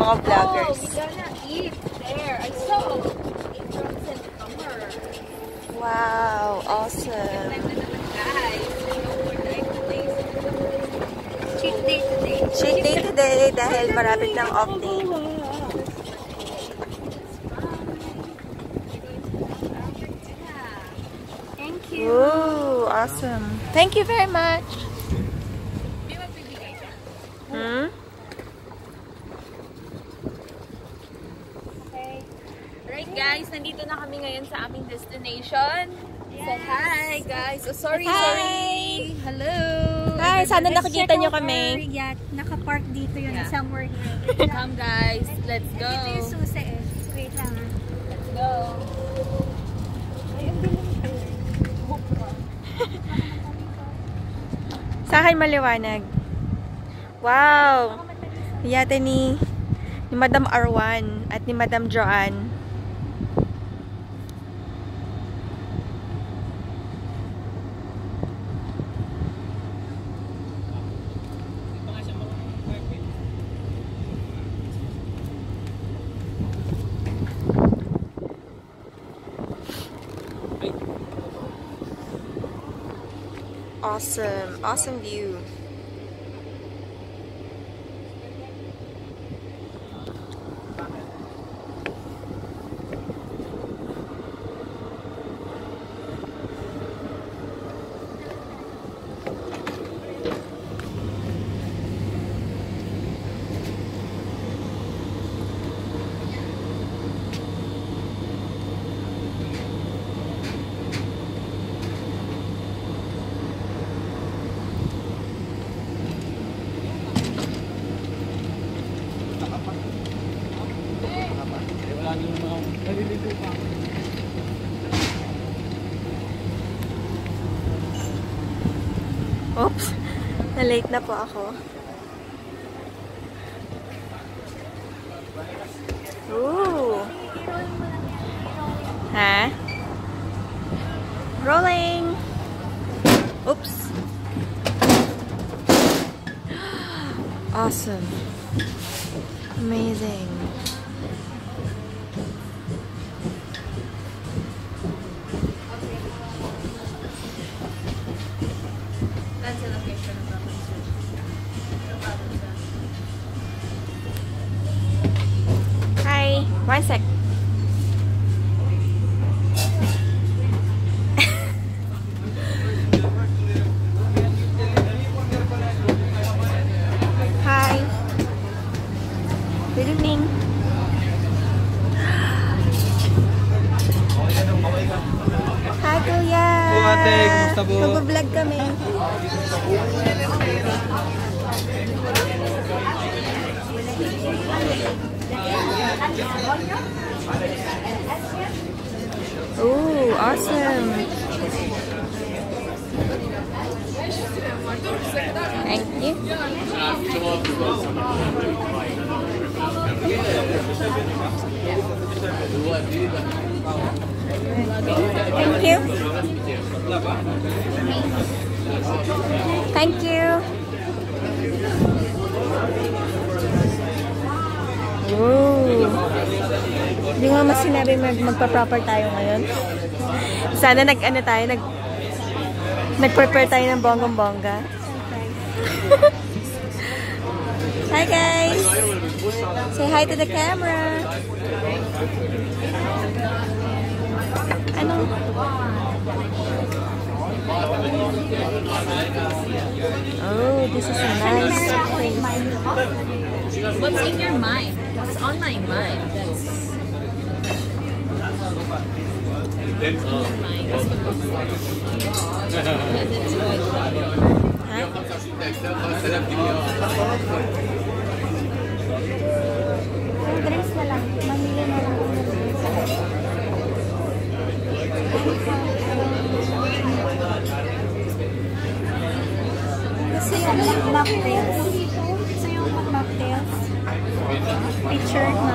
Mga vloggers. Oh, we gonna eat there. I saw it from September. Wow, awesome. Cheat day today. Cheat day today dahil marapit ng off day. Thank you. Ooh, awesome. Thank you very much. Hmm? Okay. Right guys, nandito na kami ngayon sa aming destination. Say hi guys. Oh, sorry, Hi. sorry. Hello. Hi, sana nakikita nyo kami. Yeah, nakapark dito yun Yeah. somewhere here. Come guys, let's go. Dito yung susi eh. Wait lang ah. Let's go. Ay, ang dilim ko. Sa akin maliwanag. Wow! Yate ni, ni Madam Arwan at ni Madam Joanne. Awesome. Awesome view. Oops. Na-late na po ako. Ooh. Ha? Rolling. Oops. Awesome. Amazing. Wesek. Hai. Good evening. Hai Kuya. Mag-vlog kami. Thank you. Ooh, awesome. Thank you. Thank you. Thank you. Ooh. Hindi nga mas sinabi mag magpa-proper tayo ngayon. Sana nag-ano tayo, nag nag-prepare tayo ng bonggang-bongga. hi guys! Say hi to the camera! Ano? Oh, this is a nice place. What's in your mind? What's on my mind? That's Yung drinks na lang. Mamili na lang. Gusto yung mocktails. Gusto yung mag-mocktails. Picture, mocktails.